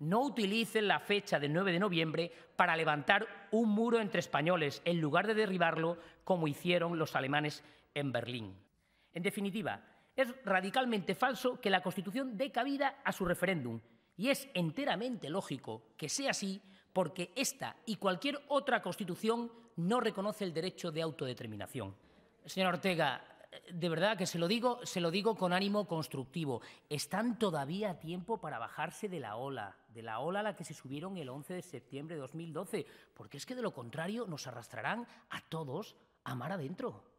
no utilicen la fecha del 9 de noviembre para levantar un muro entre españoles en lugar de derribarlo como hicieron los alemanes en Berlín. En definitiva, es radicalmente falso que la Constitución dé cabida a su referéndum y es enteramente lógico que sea así porque esta y cualquier otra Constitución no reconoce el derecho de autodeterminación. Señor Ortega, de verdad que se lo digo, se lo digo con ánimo constructivo. Están todavía a tiempo para bajarse de la ola, de la ola a la que se subieron el 11 de septiembre de 2012, porque es que de lo contrario nos arrastrarán a todos a mar adentro.